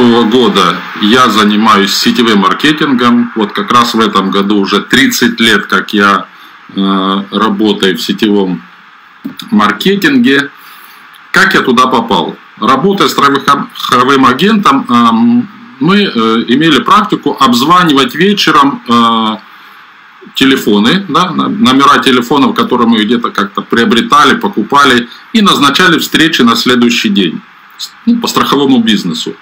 года я занимаюсь сетевым маркетингом. Вот как раз в этом году уже 30 лет, как я э, работаю в сетевом маркетинге. Как я туда попал? Работая страховым агентом, э, мы э, имели практику обзванивать вечером э, телефоны, да, номера телефонов, которые мы где-то как-то приобретали, покупали, и назначали встречи на следующий день ну, по страховому бизнесу.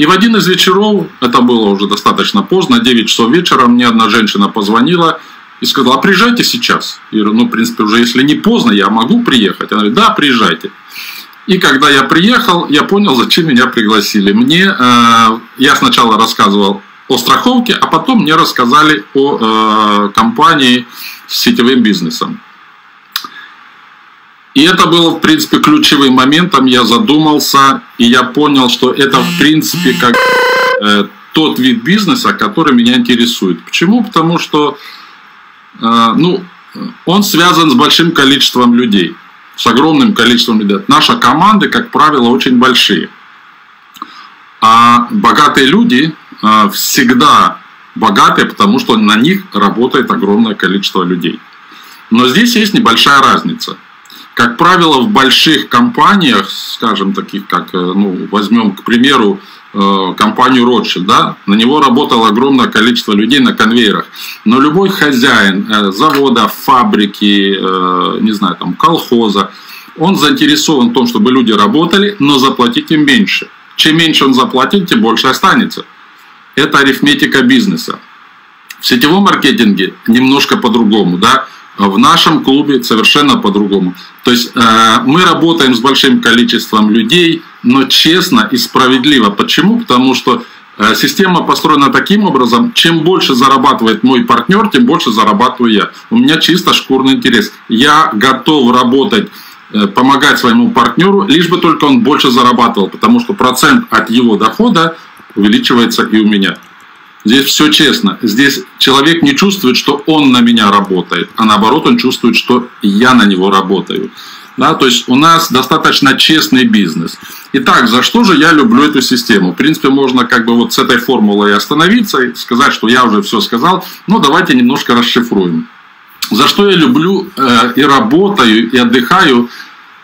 И в один из вечеров, это было уже достаточно поздно, 9 часов вечера, мне одна женщина позвонила и сказала, а приезжайте сейчас. Я говорю, ну, в принципе, уже если не поздно, я могу приехать. Она говорит, да, приезжайте. И когда я приехал, я понял, зачем меня пригласили. Мне, э, я сначала рассказывал о страховке, а потом мне рассказали о э, компании с сетевым бизнесом. И это было, в принципе, ключевым моментом. Я задумался, и я понял, что это, в принципе, как э, тот вид бизнеса, который меня интересует. Почему? Потому что э, ну, он связан с большим количеством людей, с огромным количеством людей. Наша команды, как правило, очень большие. А богатые люди э, всегда богатые, потому что на них работает огромное количество людей. Но здесь есть небольшая разница – как правило, в больших компаниях, скажем, таких как, э, ну, возьмем, к примеру, э, компанию Ротшильд, да, на него работало огромное количество людей на конвейерах. Но любой хозяин э, завода, фабрики, не знаю, там, колхоза, он заинтересован в том, чтобы люди работали, но заплатить им меньше. Чем меньше он заплатит, тем больше останется. Это арифметика бизнеса. В сетевом маркетинге немножко по-другому, да, в нашем клубе совершенно по-другому. То есть э, мы работаем с большим количеством людей, но честно и справедливо. Почему? Потому что э, система построена таким образом, чем больше зарабатывает мой партнер, тем больше зарабатываю я. У меня чисто шкурный интерес. Я готов работать э, помогать своему партнеру, лишь бы только он больше зарабатывал, потому что процент от его дохода увеличивается и у меня. Здесь все честно. Здесь человек не чувствует, что он на меня работает, а наоборот он чувствует, что я на него работаю. Да, то есть у нас достаточно честный бизнес. Итак, за что же я люблю эту систему? В принципе, можно как бы вот с этой формулой остановиться и сказать, что я уже все сказал. Но давайте немножко расшифруем. За что я люблю э, и работаю, и отдыхаю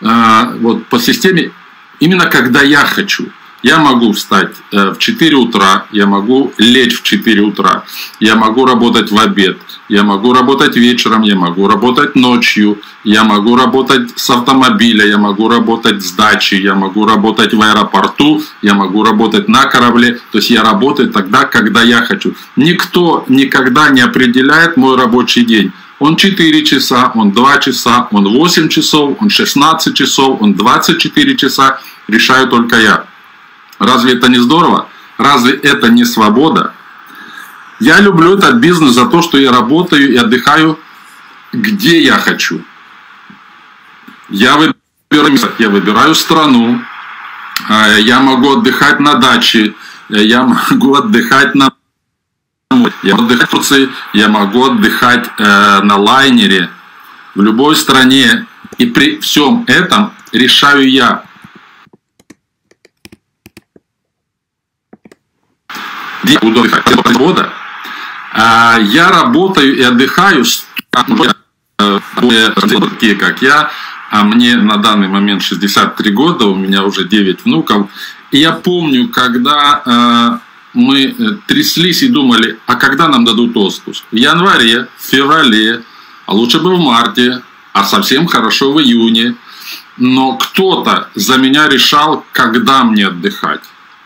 э, вот, по системе именно когда я хочу. Я могу встать э, в 4 утра, я могу лечь в 4 утра, я могу работать в обед, я могу работать вечером, я могу работать ночью, я могу работать с автомобиля, я могу работать с дачи, я могу работать в аэропорту, я могу работать на корабле. То есть я работаю тогда, когда я хочу. Никто никогда не определяет мой рабочий день. Он 4 часа, он 2 часа, он 8 часов, он 16 часов, он 24 часа. Решаю только я. Разве это не здорово? Разве это не свобода? Я люблю этот бизнес за то, что я работаю и отдыхаю, где я хочу. Я выбираю, я выбираю страну, а, я могу отдыхать на даче, я могу отдыхать на я могу отдыхать в Турции, я могу отдыхать э, на лайнере в любой стране. И при всем этом решаю я, где буду отдыхать года, а, я работаю и отдыхаю с э, такие, как я, а мне на данный момент 63 года, у меня уже 9 внуков. И я помню, когда э, мы э, тряслись и думали, а когда нам дадут отпуск? В январе, в феврале, а лучше бы в марте, а совсем хорошо в июне. Но кто-то за меня решал, когда мне отдыхать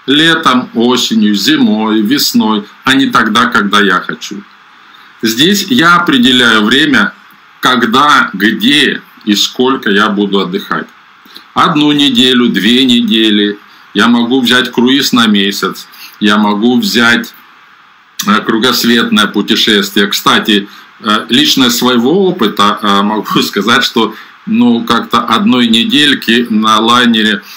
летом, осенью, зимой, весной, а не тогда, когда я хочу. Здесь я определяю время, когда, где и сколько я буду отдыхать. Одну неделю, две недели. Я могу взять круиз на месяц. Я могу взять э, кругосветное путешествие. Кстати, э, лично своего опыта э, могу сказать, что ну, как-то одной недельки на лайнере –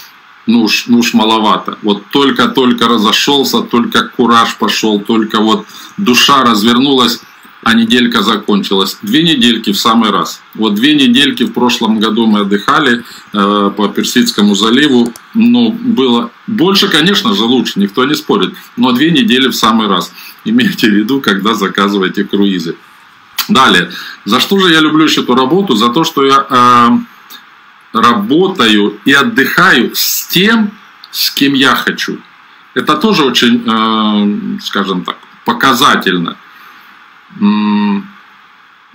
ну уж, ну уж маловато. Вот только-только разошелся, только кураж пошел, только вот душа развернулась. а неделька закончилась. Две недельки в самый раз. Вот две недельки в прошлом году мы отдыхали э, по Персидскому заливу. Ну, было больше, конечно же, лучше, никто не спорит. Но две недели в самый раз. Имейте в виду, когда заказываете круизы. Далее. За что же я люблю еще эту работу? За то, что я э, работаю и отдыхаю с тем, с кем я хочу. Это тоже очень, э, скажем так, показательно.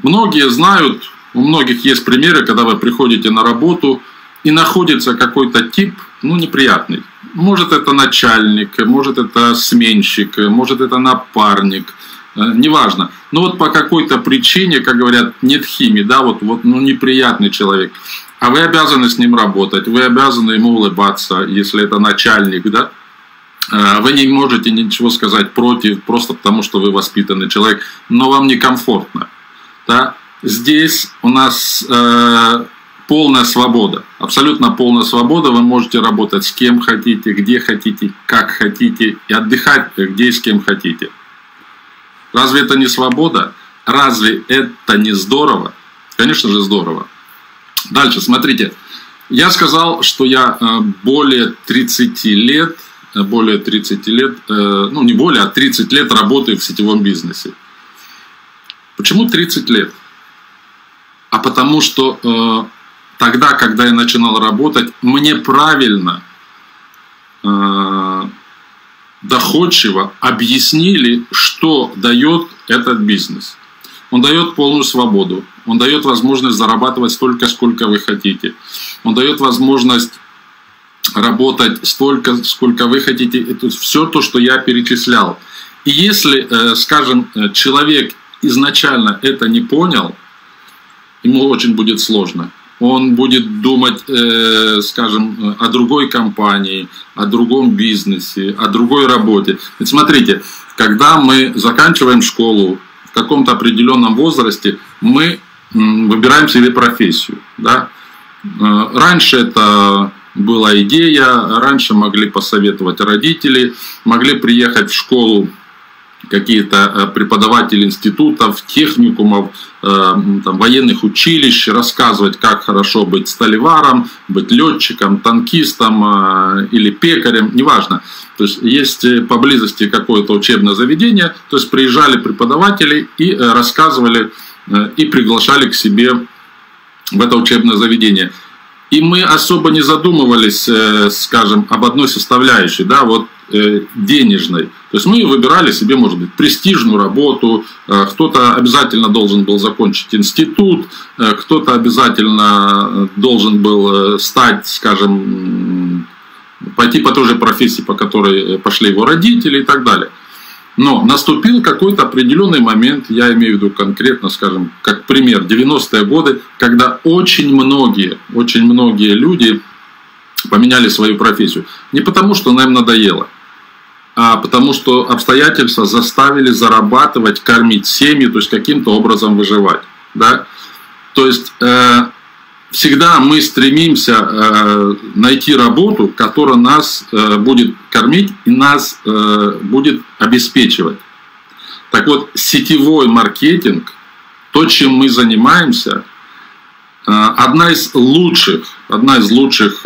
Многие знают, у многих есть примеры, когда вы приходите на работу и находится какой-то тип, ну, неприятный. Может это начальник, может это сменщик, может это напарник, э, неважно. Но вот по какой-то причине, как говорят, нет химии, да, вот, вот ну, неприятный человек. А вы обязаны с ним работать, вы обязаны ему улыбаться, если это начальник, да. Э, вы не можете ничего сказать против, просто потому что вы воспитанный человек, но вам некомфортно. Да? Здесь у нас э, полная свобода, абсолютно полная свобода. Вы можете работать с кем хотите, где хотите, как хотите и отдыхать где и с кем хотите. Разве это не свобода? Разве это не здорово? Конечно же здорово. Дальше, смотрите. Я сказал, что я э, более 30 лет – более 30 лет, э, ну не более, а 30 лет работаю в сетевом бизнесе. Почему 30 лет? А потому что э, тогда, когда я начинал работать, мне правильно, э, доходчиво объяснили, что дает этот бизнес. Он дает полную свободу, он дает возможность зарабатывать столько, сколько вы хотите. Он дает возможность работать столько, сколько вы хотите. Это все то, что я перечислял. И если, э, скажем, э, человек изначально это не понял, ему очень будет сложно. Он будет думать, э, скажем, о другой компании, о другом бизнесе, о другой работе. Ведь смотрите, когда мы заканчиваем школу в каком-то определенном возрасте, мы выбираем себе профессию. Да? Раньше это была идея, раньше могли посоветовать родители, могли приехать в школу какие-то э, преподаватели институтов, техникумов, э, там, военных училищ, рассказывать, как хорошо быть столеваром, быть летчиком, танкистом э, или пекарем, неважно. То есть есть поблизости какое-то учебное заведение, то есть приезжали преподаватели и рассказывали и приглашали к себе в это учебное заведение. И мы особо не задумывались, э, скажем, об одной составляющей, да, вот э, денежной. То есть мы выбирали себе, может быть, престижную работу, э, кто-то обязательно должен был закончить институт, кто-то обязательно должен был стать, скажем, пойти по той же профессии, по которой пошли его родители и так далее. Но наступил какой-то определенный момент, я имею в виду конкретно, скажем, как пример, 90-е годы, когда очень многие, очень многие люди поменяли свою профессию. Не потому, что нам надоело, а потому что обстоятельства заставили зарабатывать, кормить семьи, то есть каким-то образом выживать. Да? То есть э, всегда мы стремимся э, найти работу, которая нас э, будет кормить и нас э, будет обеспечивать. Так вот, сетевой маркетинг, то, чем мы занимаемся, одна из лучших, одна из лучших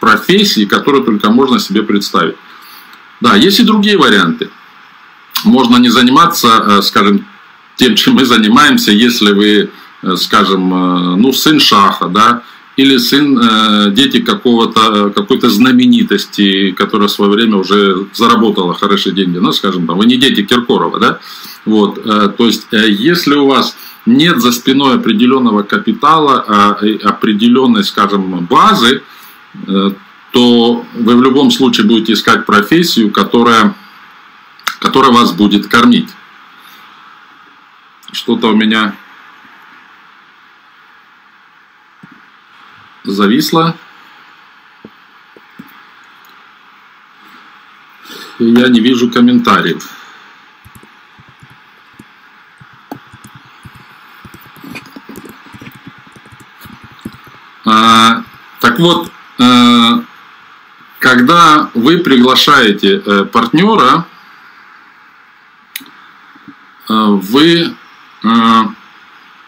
профессий, которую только можно себе представить. Да, есть и другие варианты. Можно не заниматься, скажем, тем, чем мы занимаемся, если вы скажем, э, ну, сын Шаха, да, или сын, э, дети какого-то, какой-то знаменитости, которая в свое время уже заработала хорошие деньги, ну, скажем, там, вы не дети Киркорова, да, вот, то есть, если у вас нет за спиной определенного капитала, а определенной, скажем, базы, то вы в любом случае будете искать профессию, которая, которая вас будет кормить. Что-то у меня зависла. Я не вижу комментариев. А, так вот, э, когда вы приглашаете э, партнера, э, вы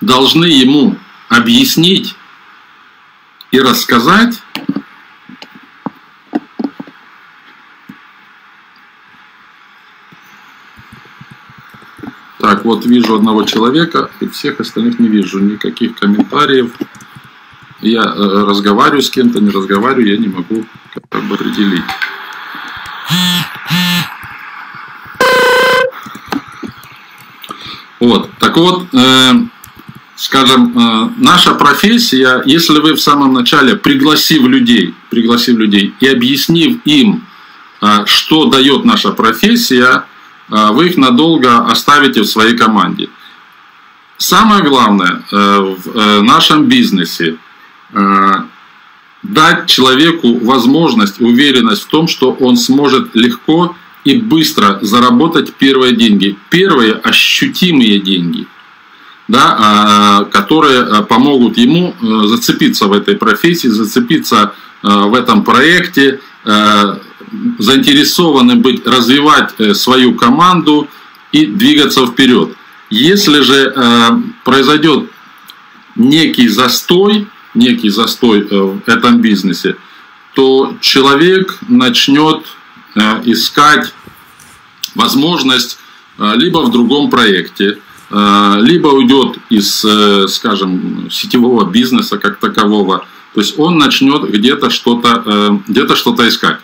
должны ему объяснить и рассказать, Так, вот вижу одного человека, и всех остальных не вижу, никаких комментариев. Я э, разговариваю с кем-то, не разговариваю, я не могу как бы определить. Вот, так вот, э, скажем, э, наша профессия, если вы в самом начале, пригласив людей, пригласив людей и объяснив им, э, что дает наша профессия, э, вы их надолго оставите в своей команде. Самое главное в нашем бизнесе дать человеку возможность, уверенность в том, что он сможет легко и быстро заработать первые деньги, первые ощутимые деньги, да, а, которые а, помогут ему э, зацепиться в этой профессии, зацепиться э, в этом проекте, э, заинтересованы быть, развивать свою команду и двигаться вперед. Если же произойдет некий застой, некий застой в этом бизнесе, то человек начнет Э, искать возможность э, либо в другом проекте, э, либо уйдет из, скажем, сетевого бизнеса как такового. То есть он начнет где-то что-то где что искать.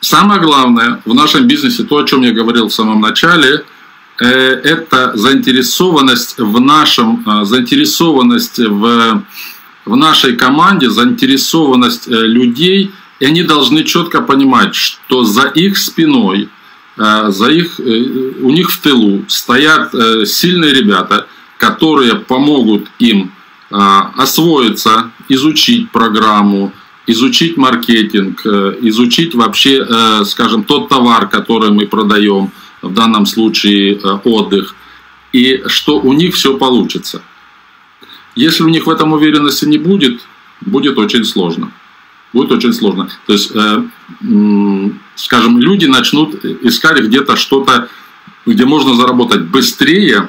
Самое главное в нашем бизнесе, то, о чем я говорил в самом начале, это заинтересованность в нашем, заинтересованность в, в нашей команде, заинтересованность людей – и они должны четко понимать, что за их спиной, э, за их, э, у них в тылу стоят э, сильные ребята, которые помогут им освоиться, изучить программу, изучить маркетинг, изучить вообще, скажем, тот товар, который мы продаем, в данном случае отдых, и что у них все получится. Если у них в этом уверенности не будет, будет очень сложно будет очень сложно. То есть, э, скажем, люди начнут искать где-то что-то, где можно заработать быстрее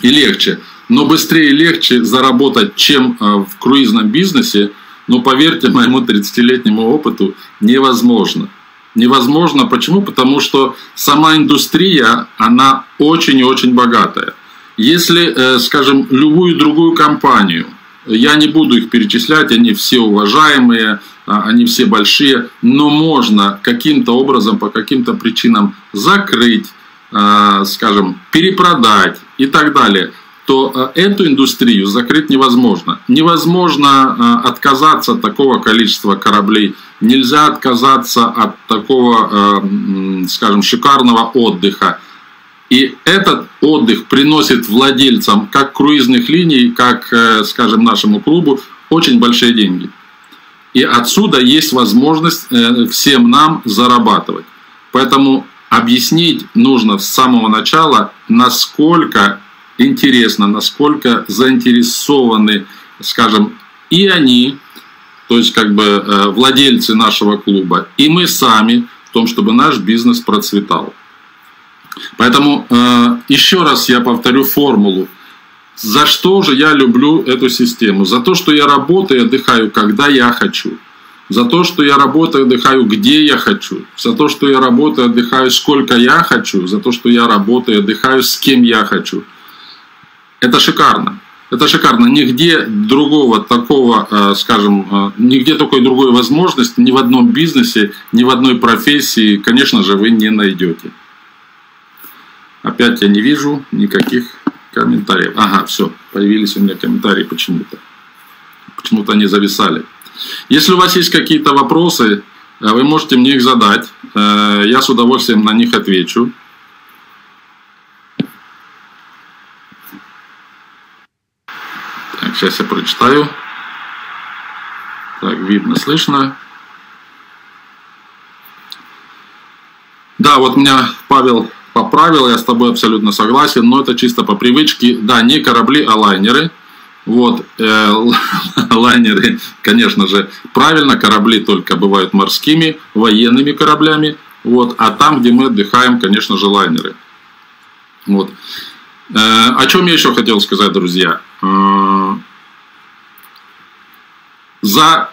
и легче. Но быстрее и легче заработать, чем э, в круизном бизнесе, но поверьте моему 30-летнему опыту, невозможно. Невозможно. Почему? Потому что сама индустрия, она очень и очень богатая. Если, э, скажем, любую другую компанию, я не буду их перечислять, они все уважаемые, они все большие, но можно каким-то образом, по каким-то причинам закрыть, а, скажем, перепродать и так далее, то а, эту индустрию закрыть невозможно. Невозможно отказаться от такого количества кораблей, нельзя отказаться от такого, скажем, шикарного отдыха. И этот отдых приносит владельцам как круизных линий, как, э, скажем, нашему клубу очень большие деньги. И отсюда есть возможность э, всем нам зарабатывать. Поэтому объяснить нужно с самого начала, насколько интересно, насколько заинтересованы, скажем, и они, то есть как бы э, владельцы нашего клуба, и мы сами в том, чтобы наш бизнес процветал. Поэтому э, еще раз я повторю формулу. За что же я люблю эту систему? За то, что я работаю и отдыхаю, когда я хочу. За то, что я работаю и отдыхаю, где я хочу. За то, что я работаю и отдыхаю, сколько я хочу. За то, что я работаю и отдыхаю, с кем я хочу. Это шикарно. Это шикарно. Нигде другого такого, э, скажем, э, нигде такой другой возможности ни в одном бизнесе, ни в одной профессии, конечно же, вы не найдете. Опять я не вижу никаких комментариев. Ага, все, появились у меня комментарии почему-то. Почему-то они зависали. Если у вас есть какие-то вопросы, э, вы можете мне их задать. Э, я с удовольствием на них отвечу. Так, сейчас я прочитаю. Так, видно, слышно. Да, вот меня Павел поправил, я с тобой абсолютно согласен, но это чисто по привычке. Да, не корабли, а лайнеры. Вот, э, лайнеры, конечно же, правильно, корабли только бывают морскими, военными кораблями. Вот, а там, где мы отдыхаем, конечно же, лайнеры. Вот. О чем я еще хотел сказать, друзья? За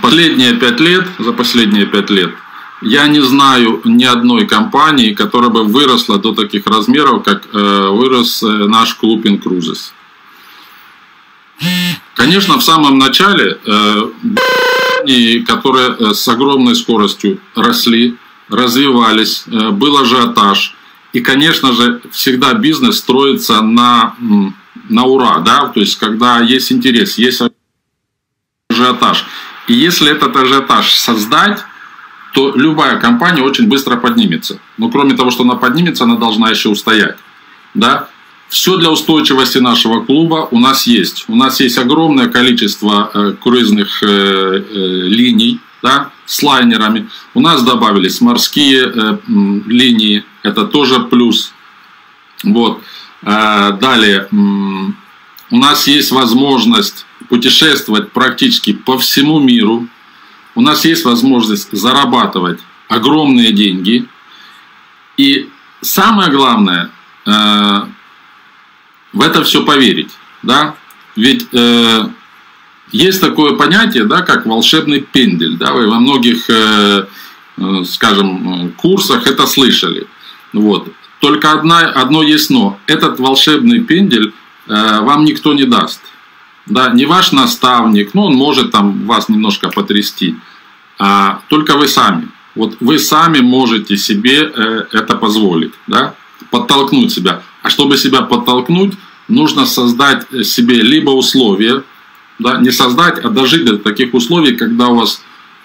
последние пять лет, за последние пять лет я не знаю ни одной компании, которая бы выросла до таких размеров, как вырос наш клуб Incruises. Конечно, в самом начале компании, которые с огромной скоростью росли, развивались, был ажиотаж. И, конечно же, всегда бизнес строится на, на ура, да, то есть когда есть интерес, есть ажиотаж. И если этот ажиотаж создать, то любая компания очень быстро поднимется. Но кроме того, что она поднимется, она должна еще устоять. Да? Все для устойчивости нашего клуба у нас есть. У нас есть огромное количество э, круизных э, э, линий да, с лайнерами. У нас добавились морские э, линии, это тоже плюс. Вот. Э, далее, э, у нас есть возможность путешествовать практически по всему миру. У нас есть возможность зарабатывать огромные деньги. И самое главное, э, в это все поверить. Да? Ведь э, есть такое понятие, да, как волшебный пендель. Да? Вы во многих, э, э, скажем, курсах это слышали. Вот. Только одна, одно есть но. Этот волшебный пендель э, вам никто не даст. Да, не ваш наставник, ну он может там вас немножко потрясти, а только вы сами. Вот вы сами можете себе э, это позволить, да, подтолкнуть себя. А чтобы себя подтолкнуть, нужно создать себе либо условия, да, не создать, а дожить до таких условий, когда у вас,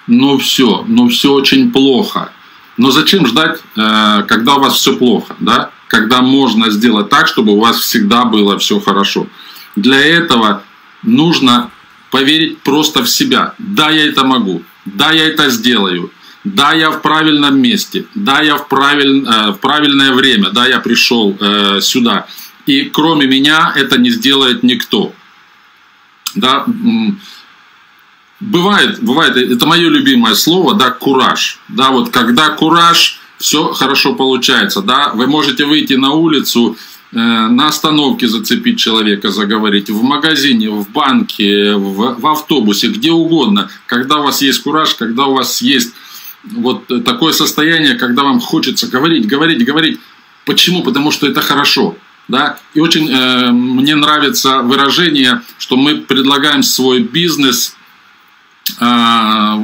ну все, ну все очень плохо. Но зачем ждать, э, когда у вас все плохо, да? Когда можно сделать так, чтобы у вас всегда было все хорошо. Для этого нужно поверить просто в себя. Да, я это могу. Да, я это сделаю. Да, я в правильном месте. Да, я в, правиль, э, в правильное время. Да, я пришел э, сюда. И кроме меня это не сделает никто. Да, бывает, бывает, это мое любимое слово, да, кураж. Да, вот когда кураж, все хорошо получается. Да, вы можете выйти на улицу, на остановке зацепить человека, заговорить, в магазине, в банке, в, в автобусе, где угодно. Когда у вас есть кураж, когда у вас есть вот такое состояние, когда вам хочется говорить, говорить, говорить. Почему? Потому что это хорошо. Да? И очень э, мне нравится выражение, что мы предлагаем свой бизнес, э,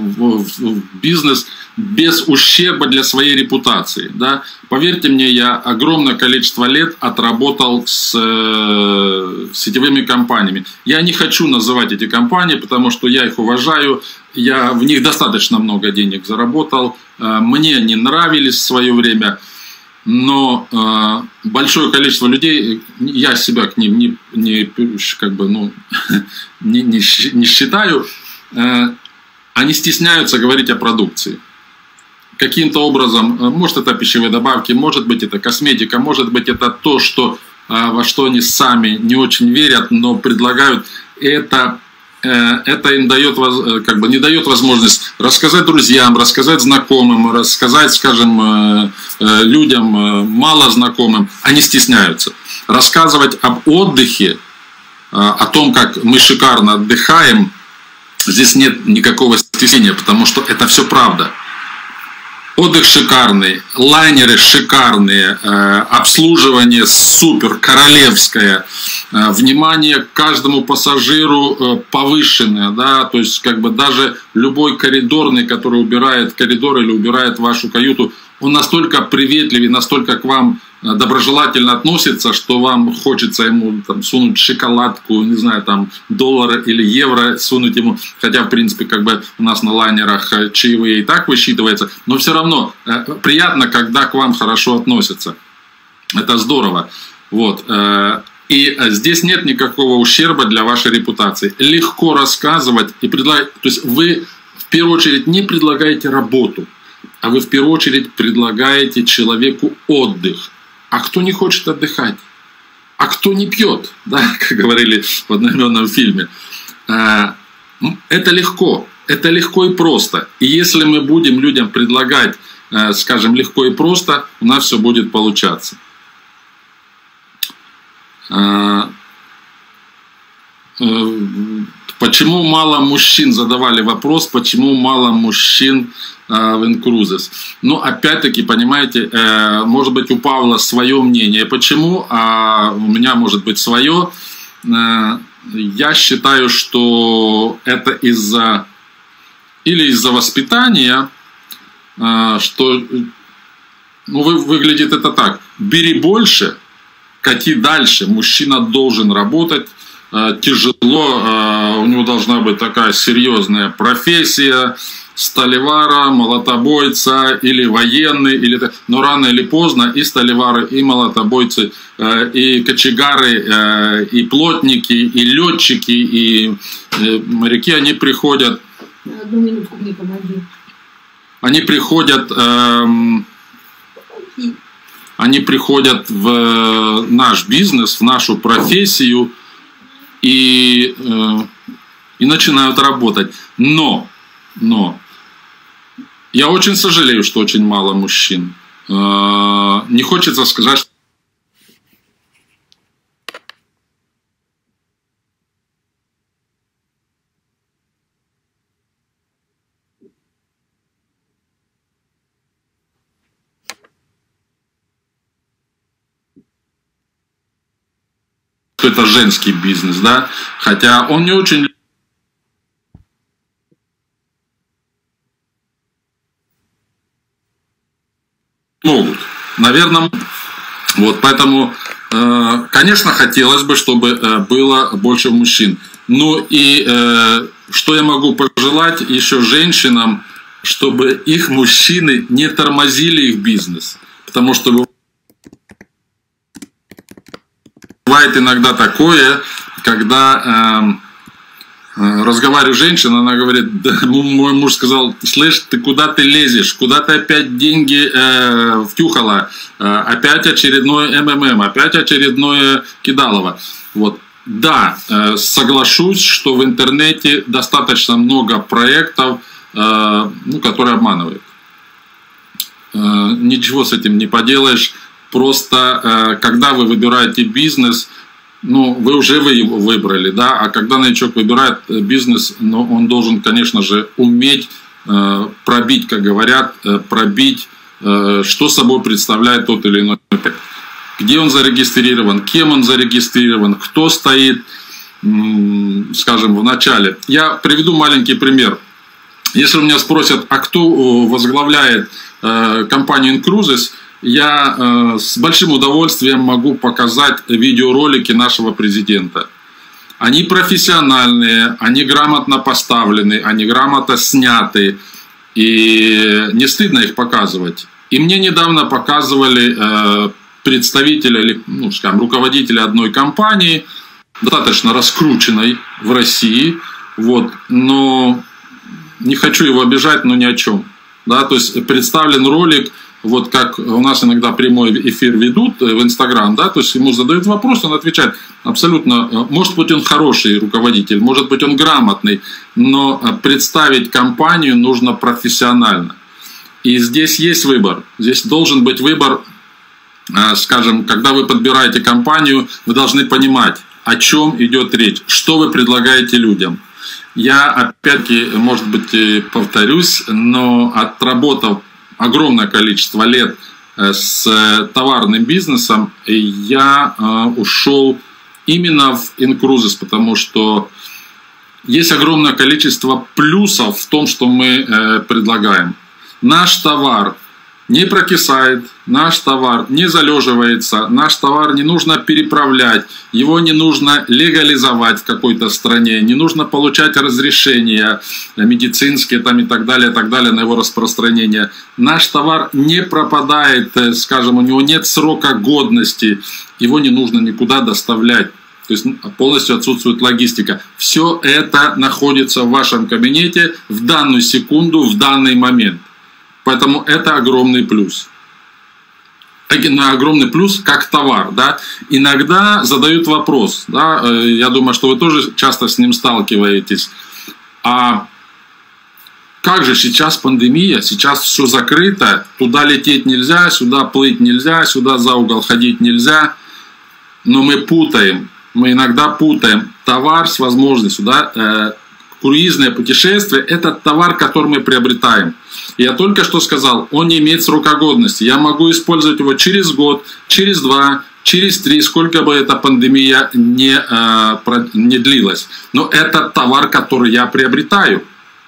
бизнес без ущерба для своей репутации. Да? Поверьте мне, я огромное количество лет отработал с э, сетевыми компаниями. Я не хочу называть эти компании, потому что я их уважаю, я в них достаточно много денег заработал, э, мне они нравились в свое время – но э, большое количество людей, я себя к ним не, не как бы, ну, не, не, не считаю, они стесняются говорить о продукции. Каким-то образом, э, может это пищевые добавки, может быть это косметика, может быть это то, что, э, во что они сами не очень верят, но предлагают. Это Э, это им дает, э, как бы не дает возможность рассказать друзьям, рассказать знакомым, рассказать, скажем, э, людям мало знакомым. Они стесняются. Рассказывать об отдыхе, о том, как мы шикарно отдыхаем, здесь нет никакого стеснения, потому что это все правда. Отдых шикарный, лайнеры шикарные, э, обслуживание супер, королевское, э, внимание к каждому пассажиру э, повышенное, да, то есть как бы даже любой коридорный, который убирает коридор или убирает вашу каюту, он настолько приветливый, настолько к вам доброжелательно относится, что вам хочется ему там, сунуть шоколадку, не знаю, там доллар или евро сунуть ему, хотя в принципе как бы у нас на лайнерах э, чаевые и так высчитывается, но все равно э, приятно, когда к вам хорошо относятся. Это здорово. Вот. И здесь нет никакого ущерба для вашей репутации. Легко рассказывать и предлагать. То есть вы в первую очередь не предлагаете работу, а вы в первую очередь предлагаете человеку отдых а кто не хочет отдыхать, а кто не пьет, да, как говорили в одноименном фильме. А, это легко, это легко и просто. И если мы будем людям предлагать, э, скажем, легко и просто, у нас все будет получаться. Почему мало мужчин задавали вопрос, почему мало мужчин в Incruises? Ну, опять-таки, понимаете, может быть, у Павла свое мнение, почему, а у меня может быть свое. Я считаю, что это из-за или из-за воспитания, что ну, вы, выглядит это так. Бери больше, кати дальше. Мужчина должен работать э, тяжело, э, у него должна быть такая серьезная профессия, сталевара, молотобойца или военный, или, но рано или поздно и сталевары, и молотобойцы, э, и кочегары, и плотники, и летчики, и моряки, они приходят... Одну минутку мне помоги. Они приходят эм, они приходят в э, наш бизнес, в нашу профессию и, э, и начинают работать. Но, но, я очень сожалею, что очень мало мужчин. Э, не хочется сказать, это женский бизнес, да, хотя он не очень могут. Наверное, вот поэтому, э, конечно, хотелось бы, чтобы э, было больше мужчин. Ну и э, что я могу пожелать еще женщинам, чтобы их мужчины не тормозили их бизнес, потому что бывает иногда такое, когда э, э, разговариваю с женщиной, она говорит, да, мой муж сказал, слышь, ты куда ты лезешь, куда ты опять деньги э, втюхала, э, опять очередное МММ, опять очередное кидалово. Вот. Да, э, соглашусь, что в интернете достаточно много проектов, э, ну, которые обманывают. Э, ничего с этим не поделаешь. Просто э, когда вы выбираете бизнес, ну, вы уже вы его выбрали, да, а когда новичок выбирает э, бизнес, ну, он должен, конечно же, уметь э, пробить, как говорят, пробить, что собой представляет тот или иной проект. Где он зарегистрирован, кем он зарегистрирован, кто стоит, скажем, в начале. Я приведу маленький пример. Если у меня спросят, а кто возглавляет компанию Incruises, я э, с большим удовольствием могу показать видеоролики нашего президента. Они профессиональные, они грамотно поставлены, они грамотно сняты, и не стыдно их показывать. И мне недавно показывали э, представителя, ну, скажем, руководителя одной компании, достаточно раскрученной в России, вот, но не хочу его обижать, но ни о чем. Да, то есть представлен ролик вот как у нас иногда прямой эфир ведут э, в Инстаграм, да, то есть ему задают вопрос, он отвечает абсолютно, э, может быть он хороший руководитель, может быть он грамотный, но э, представить компанию нужно профессионально. И здесь есть выбор, здесь должен быть выбор, скажем, когда вы подбираете компанию, вы должны понимать, о чем идет речь, что вы предлагаете людям. Я опять-таки, может быть, повторюсь, но отработав огромное количество лет э, с товарным бизнесом, я э, ушел именно в Incruises, потому что есть огромное количество плюсов в том, что мы э, предлагаем. Наш товар не прокисает, наш товар не залеживается, наш товар не нужно переправлять, его не нужно легализовать в какой-то стране, не нужно получать разрешения медицинские там и так далее, и так далее на его распространение. Наш товар не пропадает, э, скажем, у него нет срока годности, его не нужно никуда доставлять. То есть полностью отсутствует логистика. Все это находится в вашем кабинете в данную секунду, в данный момент. Поэтому это огромный плюс. На огромный плюс как товар. Да? Иногда задают вопрос, да, э, я думаю, что вы тоже часто с ним сталкиваетесь. А как же сейчас пандемия, сейчас все закрыто, туда лететь нельзя, сюда плыть нельзя, сюда за угол ходить нельзя. но мы путаем, мы иногда путаем товар с возможностью, да, э, круизное путешествие – это товар, который мы приобретаем. Я только что сказал, он не имеет срока годности. Я могу использовать его через год, через два, через три, сколько бы эта пандемия не, э, не длилась. Но это товар, который я приобретаю.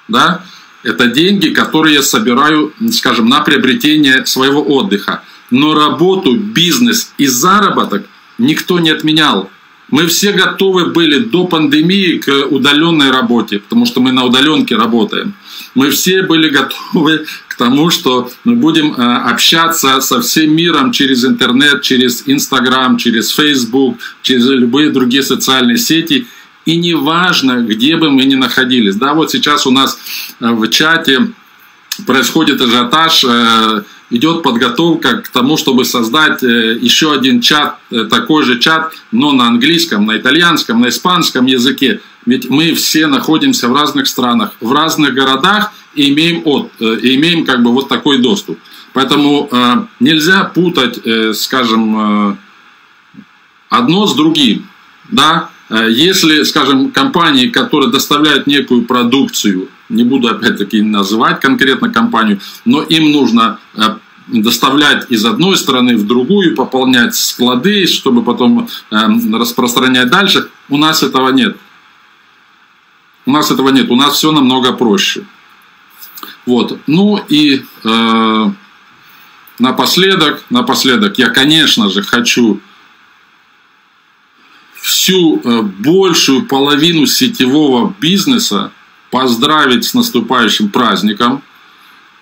Да? Это деньги, которые я собираю, скажем, на приобретение своего отдыха. Но работу, бизнес и заработок никто не отменял. Мы все готовы были до пандемии к удаленной работе, потому что мы на удаленке работаем. Мы все были готовы к тому, что мы будем э, общаться со всем миром через интернет, через Инстаграм, через Фейсбук, через любые другие социальные сети. И неважно, где бы мы ни находились. Да, вот сейчас у нас э, в чате происходит ажиотаж э, идет подготовка к тому, чтобы создать э, еще один чат, э, такой же чат, но на английском, на итальянском, на испанском языке. Ведь мы все находимся в разных странах, в разных городах и имеем, от, э, и имеем как бы вот такой доступ. Поэтому нельзя путать, скажем, одно с другим. Да? Если, скажем, компании, которые доставляют некую продукцию, не буду опять-таки называть конкретно компанию, но им нужно э, доставлять из одной страны в другую, пополнять склады, чтобы потом э, распространять дальше. У нас этого нет. У нас этого нет. У нас все намного проще. Вот. Ну и э, напоследок, напоследок, я, конечно же, хочу всю э, большую половину сетевого бизнеса поздравить с наступающим праздником,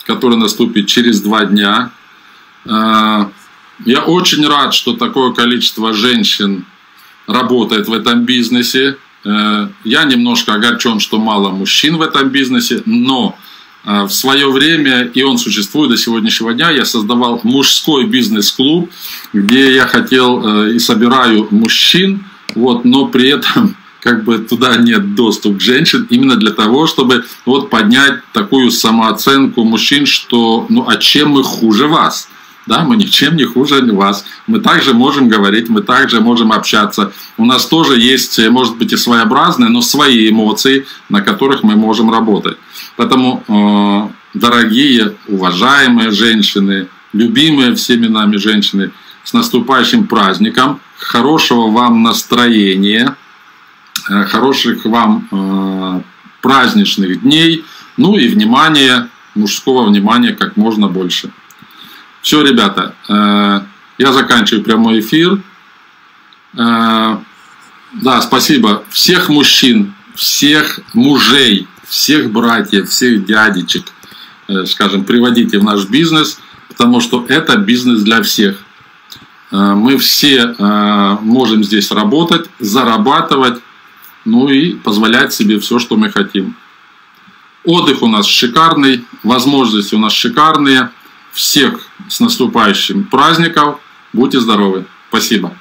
который наступит через два дня. А, я очень рад, что такое количество женщин работает в этом бизнесе. Э, я немножко огорчен, что мало мужчин в этом бизнесе, но э, в свое время, и он существует до сегодняшнего дня, я создавал мужской бизнес-клуб, где я хотел э, и собираю мужчин, вот, но при этом как бы туда нет доступ женщин именно для того, чтобы вот поднять такую самооценку мужчин, что ну а чем мы хуже вас? Да, мы ничем не хуже вас. Мы также можем говорить, мы также можем общаться. У нас тоже есть, может быть, и своеобразные, но свои эмоции, на которых мы можем работать. Поэтому, э, дорогие, уважаемые женщины, любимые всеми нами женщины, с наступающим праздником, хорошего вам настроения, Э, хороших вам э, праздничных дней, ну и внимания, мужского внимания как можно больше. Все, ребята, э, я заканчиваю прямой эфир. Да, спасибо. Всех мужчин, всех мужей, всех братьев, всех дядечек, скажем, приводите в наш бизнес, потому что это бизнес для всех. Мы все можем здесь работать, зарабатывать, ну и позволять себе все, что мы хотим. Отдых у нас шикарный, возможности у нас шикарные. Всех с наступающим праздником. Будьте здоровы. Спасибо.